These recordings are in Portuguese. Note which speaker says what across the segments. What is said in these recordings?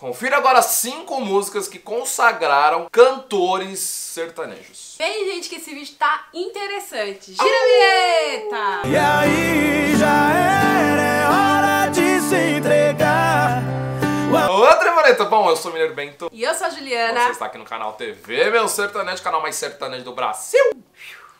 Speaker 1: Confira agora cinco músicas que consagraram cantores sertanejos.
Speaker 2: Bem, gente, que esse vídeo tá interessante. Gira a vinheta!
Speaker 3: E aí já era, é hora de se entregar.
Speaker 1: Outra Maneta, bom, eu sou o Mineiro Bento.
Speaker 2: E eu sou a Juliana.
Speaker 1: Você está aqui no canal TV, meu sertanejo, canal mais sertanejo do Brasil.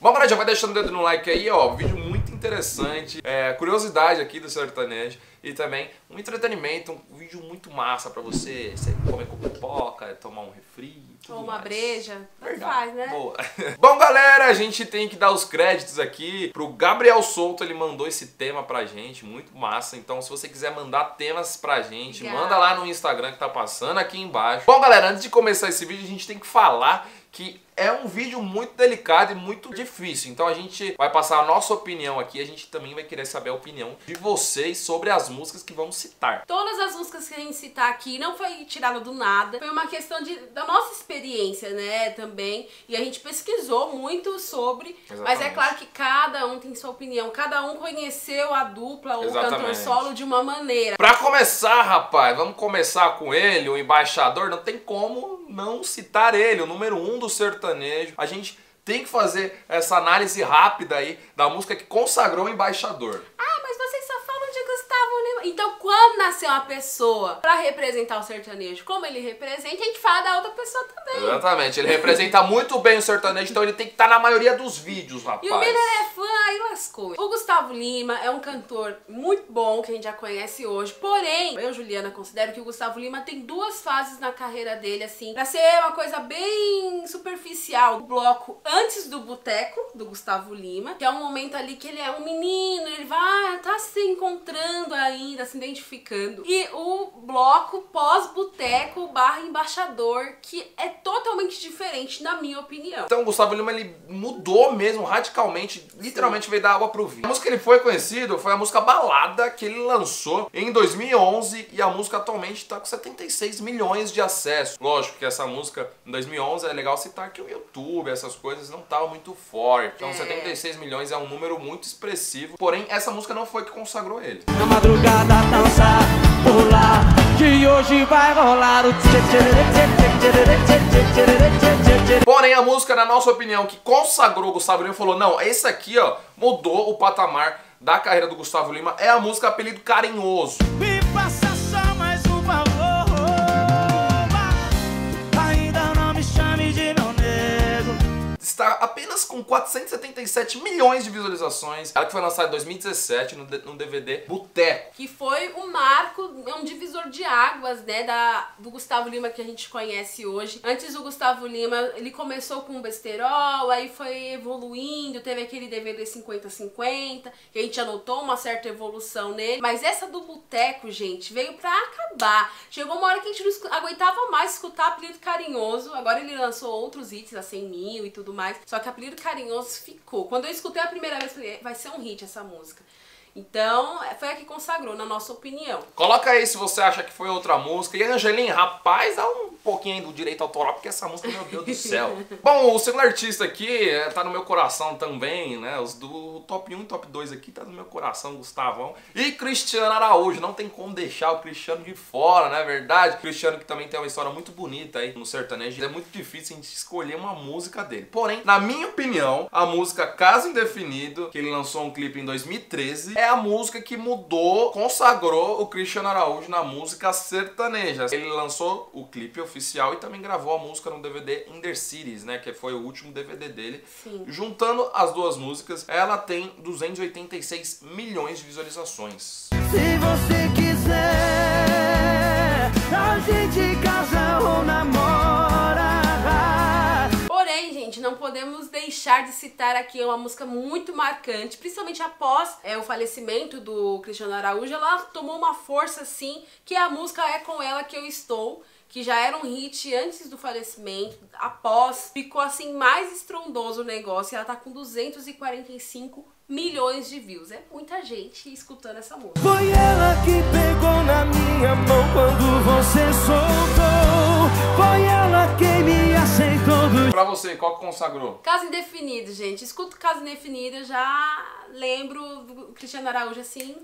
Speaker 1: Bom, galera, já vai deixando o dedo no like aí, ó. Vídeo muito interessante. É, curiosidade aqui do sertanejo. E também um entretenimento, um vídeo muito massa pra você, você comer com pipoca, tomar um refri.
Speaker 2: Ou uma
Speaker 1: mais.
Speaker 2: breja.
Speaker 1: Verdade.
Speaker 2: faz, né?
Speaker 1: Boa. Bom, galera, a gente tem que dar os créditos aqui pro Gabriel Souto. Ele mandou esse tema pra gente, muito massa. Então, se você quiser mandar temas pra gente,
Speaker 2: Obrigada.
Speaker 1: manda lá no Instagram que tá passando aqui embaixo. Bom, galera, antes de começar esse vídeo, a gente tem que falar que é um vídeo muito delicado e muito difícil. Então a gente vai passar a nossa opinião aqui, a gente também vai querer saber a opinião de vocês sobre as músicas que vamos citar.
Speaker 2: Todas as músicas que a gente citar aqui não foi tirada do nada, foi uma questão de, da nossa experiência, né, também. E a gente pesquisou muito sobre, mas é
Speaker 1: Exatamente.
Speaker 2: claro que cada um tem sua opinião, cada um conheceu a dupla ou o cantor
Speaker 1: Exatamente.
Speaker 2: solo de uma maneira.
Speaker 1: Pra começar, rapaz, vamos começar com ele, o embaixador. Não tem como não citar ele, o número um do sertanejo. A gente tem que fazer essa análise rápida aí da música que consagrou o embaixador.
Speaker 2: Ah, mas vocês só falam de Gustavo Lima. Então, quando nasceu uma pessoa pra representar o sertanejo como ele representa, a gente fala da outra pessoa também.
Speaker 1: Exatamente, ele representa muito bem o sertanejo, então ele tem que estar na maioria dos vídeos, rapaz.
Speaker 2: E o Miller é fã, aí lascou. O Gustavo Lima é um cantor muito bom, que a gente já conhece hoje. Porém, eu, Juliana, considero que o Gustavo Lima tem duas fases na carreira dele, assim, pra ser uma coisa bem superficial. O bloco antes do Boteco, do Gustavo Lima, que é um momento ali que ele é um menino, ele vai, tá se encontrando ainda, se identificando. E o bloco pós-Boteco barra embaixador, que é totalmente diferente, na minha opinião.
Speaker 1: Então o Gustavo Lima ele mudou mesmo radicalmente, literalmente veio da água pro vinho. A música que ele foi conhecido foi a música Balada que ele lançou em 2011 e a música atualmente tá com 76 milhões de acessos. Lógico que essa música em 2011 é legal citar que o YouTube, essas coisas não estavam muito forte. Então
Speaker 2: É.
Speaker 1: 76 milhões é um número muito expressivo. Porém, essa música não foi que consagrou ele.
Speaker 3: Na madrugada moda dançar, pular. Que hoje vai rolar o
Speaker 1: Porém, a música, na nossa opinião, que consagrou o Gustavo Lima, falou: não, esse aqui, ó, mudou o patamar da carreira do Gustavo Lima. É a música apelido carinhoso.
Speaker 3: Me passa
Speaker 1: Está apenas com 477 milhões de visualizações. Ela que foi lançada em 2017 no, DVD Boteco.
Speaker 2: que foi um marco, é um divisor de águas, né, da, do Gustavo Lima que a gente conhece hoje. Antes o Gustavo Lima, ele começou com o besterol, aí foi evoluindo, teve aquele DVD 50-50, que a gente anotou uma certa evolução nele. Mas essa do Boteco, gente, veio pra acabar. Chegou uma hora que a gente não aguentava mais escutar apelido carinhoso. Agora ele lançou outros hits, a 100 mil e tudo mais. Só que apelido carinhoso ficou. Quando eu escutei a primeira vez, falei, vai ser um hit essa música. Então, foi a que consagrou, na nossa opinião.
Speaker 1: Coloca aí se você acha que foi outra música. E Angelim, rapaz, dá um pouquinho aí do direito autoral, porque essa música, meu Deus do céu. Bom, o segundo artista aqui é, tá no meu coração também, né? Os do top 1 e top 2 aqui tá no meu coração, Gustavão. E Cristiano Araújo, não tem como deixar o Cristiano de fora, não é verdade? Cristiano que também tem uma história muito bonita aí no sertanejo. É muito difícil a gente escolher uma música dele. Porém, na minha opinião, a música Caso Indefinido, que ele lançou um clipe em 2013, é a música que mudou, consagrou o Cristiano Araújo na música sertaneja. Ele lançou o clipe oficial e também gravou a música no DVD Inner Cities, né, que foi o último DVD dele.
Speaker 2: Sim.
Speaker 1: Juntando as duas músicas, ela tem 286 milhões de visualizações.
Speaker 3: Se você quiser A gente casa ou namora
Speaker 2: Porém, gente, não podemos deixar de citar aqui uma música muito marcante, principalmente após é, o falecimento do Cristiano Araújo. Ela tomou uma força, assim, que a música É Com Ela Que Eu Estou, que já era um hit antes do falecimento, após, ficou assim mais estrondoso o negócio e ela tá com 245 milhões de views. É muita gente escutando essa música.
Speaker 3: Foi ela que pegou na minha mão quando você soltou Foi ela quem me aceitou do
Speaker 1: Pra você, qual que consagrou?
Speaker 2: Caso indefinido, gente. Escuto caso indefinido, eu já lembro do Cristiano Araújo assim.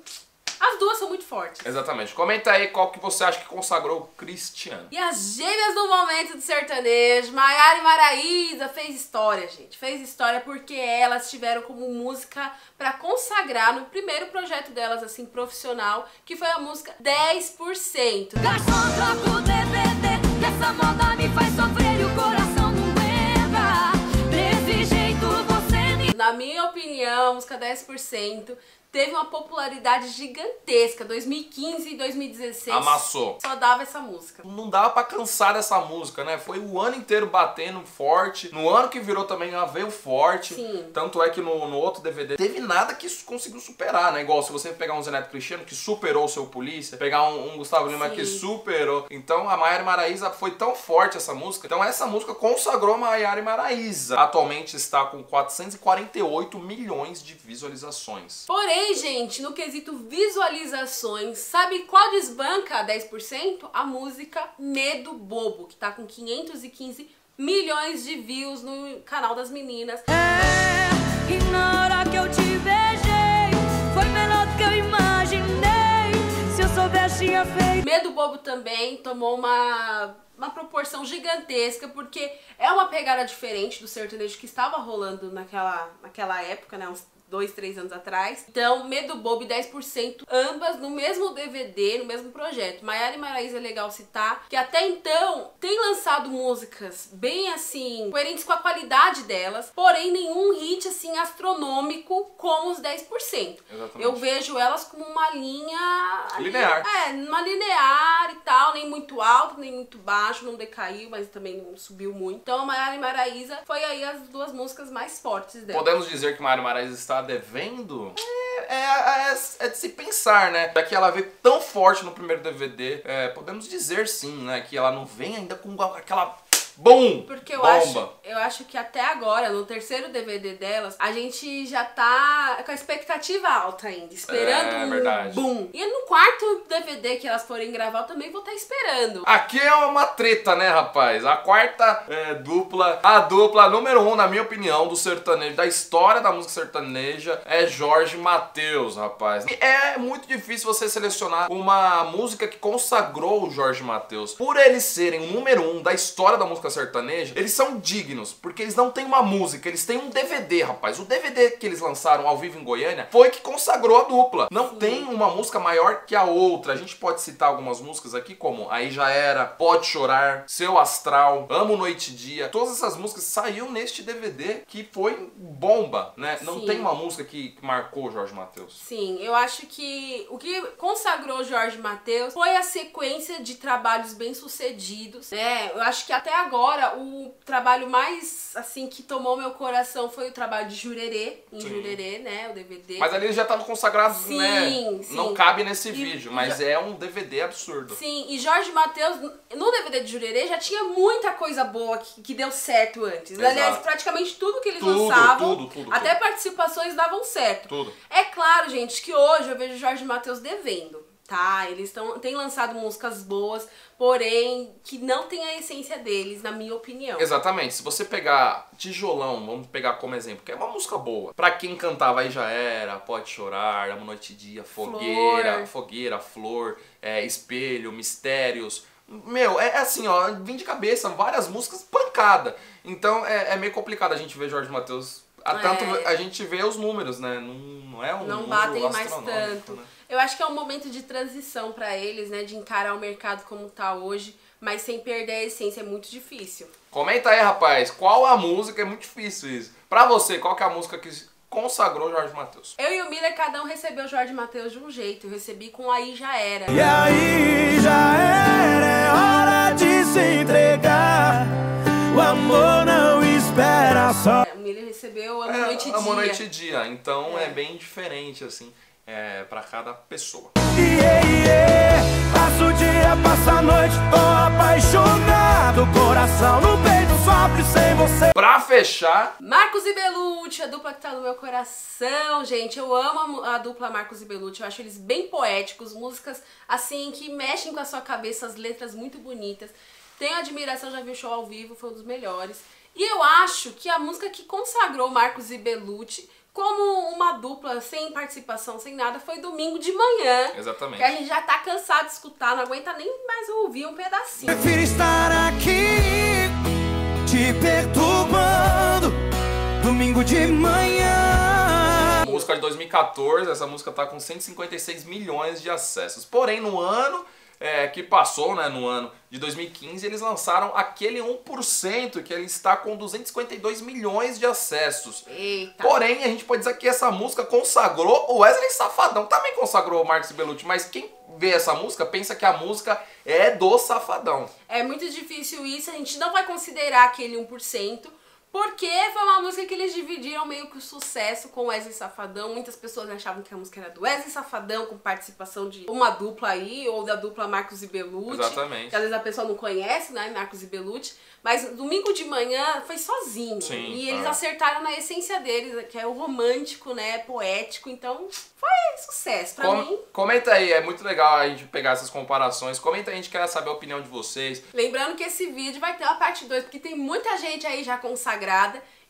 Speaker 2: As duas são muito fortes.
Speaker 1: Exatamente. Comenta aí qual que você acha que consagrou o Cristiano.
Speaker 2: E as gêmeas do momento do sertanejo, Maiara e Maraísa, fez história, gente. Fez história porque elas tiveram como música pra consagrar no primeiro projeto delas, assim, profissional, que foi a música 10%.
Speaker 4: Garçom, troca o DVD Que essa moda me faz sofrer e o coração não aguenta Desse jeito você me
Speaker 2: Na minha opinião, a música 10% teve uma popularidade gigantesca. 2015 e 2016
Speaker 1: Amassou.
Speaker 2: só dava essa música.
Speaker 1: Não dava pra cansar dessa música, né? Foi o ano inteiro batendo forte. No ano que virou também ela veio forte.
Speaker 2: Sim.
Speaker 1: Tanto é que no, no outro DVD teve nada que isso conseguiu superar, né? Igual se você pegar um Zeneto Cristiano que superou o seu Polícia, pegar um, um Gustavo Lima
Speaker 2: Sim.
Speaker 1: que superou. Então a Maiara Maraísa foi tão forte essa música. Então essa música consagrou Maiara e Maraísa. Atualmente está com 448 milhões de visualizações.
Speaker 2: Porém, gente, no quesito visualizações, sabe qual desbanca a 10%? A música Medo Bobo, que tá com 515 milhões de views no canal das meninas.
Speaker 4: É, e na hora que eu te beijei Foi melhor do que eu imaginei Se eu soubesse tinha feito
Speaker 2: Medo Bobo também tomou uma, uma proporção gigantesca, porque é uma pegada diferente do sertanejo que estava rolando naquela, naquela época, né? Uns dois, três anos atrás. Então, Medo Bobo e 10%, ambas no mesmo DVD, no mesmo projeto. Maiara e Maraísa é legal citar, que até então tem lançado músicas bem assim, coerentes com a qualidade delas, porém nenhum hit assim astronômico como os 10%.
Speaker 1: Exatamente.
Speaker 2: Eu vejo elas como uma linha
Speaker 1: Linear.
Speaker 2: É, uma linear e tal, nem muito alto, nem muito baixo, não decaiu, mas também não subiu muito. Então a Maiara e Maraísa foi aí as duas músicas mais fortes dela.
Speaker 1: Podemos dizer que Mário Maraísa está devendo? É, é, é- é de se pensar, né? Já que ela veio tão forte no primeiro DVD, é, podemos dizer sim, né? Que ela não vem ainda com aquela. Bum!
Speaker 2: Porque eu
Speaker 1: bomba.
Speaker 2: acho, eu acho que até agora, no terceiro DVD delas, a gente já tá com a expectativa alta ainda, esperando
Speaker 1: É,
Speaker 2: um
Speaker 1: verdade.
Speaker 2: boom. E no quarto DVD que elas forem gravar, eu também vou estar esperando.
Speaker 1: Aqui é uma treta, né, rapaz? A quarta é, dupla, a dupla número um, na minha opinião, do sertanejo, da história da música sertaneja, é Jorge Mateus, rapaz. E é muito difícil você selecionar uma música que consagrou o Jorge Mateus. Por eles serem o número um da história da música sertaneja, eles são dignos, porque eles não têm uma música, eles têm um DVD, rapaz. O DVD que eles lançaram ao vivo em Goiânia foi que consagrou a dupla. Não tem uma música maior que a outra. A gente pode citar algumas músicas aqui, como Aí Já Era, Pode Chorar, Seu Astral, Amo Noite e Dia. Todas essas músicas saíram neste DVD que foi bomba, né? Não
Speaker 2: Sim.
Speaker 1: tem uma música que marcou o Jorge Mateus.
Speaker 2: Sim, eu acho que o que consagrou o Jorge Mateus foi a sequência de trabalhos bem sucedidos, né? Eu acho que até agora o trabalho mais assim que tomou meu coração foi o trabalho de Jurerê, em
Speaker 1: Sim.
Speaker 2: Jurerê, né? O DVD.
Speaker 1: Mas ali eles já estavam consagrados,
Speaker 2: Sim,
Speaker 1: né?
Speaker 2: sim.
Speaker 1: Não cabe nesse
Speaker 2: E-
Speaker 1: vídeo, mas
Speaker 2: já-
Speaker 1: é um DVD absurdo.
Speaker 2: Sim, e Jorge Mateus, no DVD de Jurerê, já tinha muita coisa boa que, que deu certo antes.
Speaker 1: Exato.
Speaker 2: Aliás, praticamente tudo que eles
Speaker 1: Tudo,
Speaker 2: lançavam,
Speaker 1: tudo, tudo,
Speaker 2: até participações davam certo.
Speaker 1: Tudo.
Speaker 2: É claro, gente, que hoje eu vejo Jorge Mateus devendo, tá? Eles tão, têm lançado músicas boas, porém que não tem a essência deles, na minha opinião.
Speaker 1: Exatamente. Se você pegar Tijolão, vamos pegar como exemplo, que é uma música boa. Pra quem cantava aí já era, Pode Chorar, Amo Noite e Dia, Fogueira,
Speaker 2: Flor.
Speaker 1: Fogueira, Flor, é, Espelho, Mistérios. Meu, é assim, ó, vim de cabeça, várias músicas pancada. Então é, é meio complicado a gente ver Jorge Mateus. A tanto
Speaker 2: É.
Speaker 1: a gente vê os números, né? Não, não é um
Speaker 2: não batem mais tanto.
Speaker 1: né?
Speaker 2: Eu acho que é um momento de transição pra eles, né? De encarar o mercado como tá hoje, mas sem perder a essência é muito difícil.
Speaker 1: Comenta aí, rapaz, qual a música? É muito difícil isso. Pra você, qual que é a música que consagrou Jorge Mateus?
Speaker 2: Eu e o Miller, cada um recebeu Jorge Mateus de um jeito. Eu recebi com Aí Já Era.
Speaker 3: E aí já era,
Speaker 2: recebeu Amo
Speaker 1: É,
Speaker 2: Noite e
Speaker 1: Amo
Speaker 2: Dia.
Speaker 1: Noite e Dia. Então é.
Speaker 2: É.
Speaker 1: bem diferente, assim, é, para cada pessoa.
Speaker 3: Iê, iê, passa o dia, passa a noite, tô apaixonado. Coração no peito sofre sem você.
Speaker 1: Pra fechar,
Speaker 2: Marcos e Belucci, a dupla que tá no meu coração, gente. Eu amo a, dupla Marcos e Belucci. Eu acho eles bem poéticos, músicas assim que mexem com a sua cabeça, as letras muito bonitas. Tenho admiração, já vi o show ao vivo, foi um dos melhores. E eu acho que a música que consagrou Marcos e Belucci como uma dupla sem participação, sem nada, foi domingo de manhã.
Speaker 1: Exatamente.
Speaker 2: Que a gente já tá cansado de escutar, não aguenta nem mais ouvir um pedacinho.
Speaker 3: Prefiro estar aqui te perturbando domingo de manhã.
Speaker 1: Música de 2014, essa música tá com 156 milhões de acessos. Porém, no ano é, que passou, né, no ano de 2015, eles lançaram aquele 1% que ele está com 252 milhões de acessos.
Speaker 2: Eita.
Speaker 1: Porém, a gente pode dizer que essa música consagrou o Wesley Safadão. Também consagrou o Marcos Bellucci, mas quem vê essa música pensa que a música é do Safadão.
Speaker 2: É muito difícil isso, a gente não vai considerar aquele 1%, porque foi uma música que eles dividiram meio que o sucesso com Wesley Safadão. Muitas pessoas achavam que a música era do Wesley Safadão, com participação de uma dupla aí, ou da dupla Marcos e Belucci.
Speaker 1: Exatamente.
Speaker 2: Que às vezes a pessoa não conhece, né, Marcos e Belucci. Mas domingo de manhã foi sozinho.
Speaker 1: Sim,
Speaker 2: e eles
Speaker 1: é.
Speaker 2: acertaram na essência deles, que é o romântico, né, poético. Então foi sucesso. Pra
Speaker 1: Com-
Speaker 2: mim,
Speaker 1: comenta aí, é muito legal a gente pegar essas comparações. Comenta aí, a gente quer saber a opinião de vocês.
Speaker 2: Lembrando que esse vídeo vai ter uma parte 2, porque tem muita gente aí já consagrada.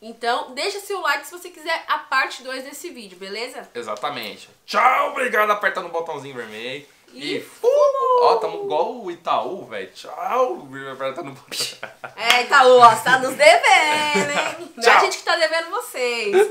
Speaker 2: Então, deixa seu like se você quiser a parte 2 desse vídeo, beleza?
Speaker 1: Exatamente. Tchau, obrigado. Aperta no botãozinho vermelho. E,
Speaker 2: E
Speaker 1: fui! Ó, tamo igual o Itaú, velho. Tchau. Aperta no botão.
Speaker 2: É, Itaú, ó, você tá nos devendo, hein? Não é a gente que tá devendo vocês.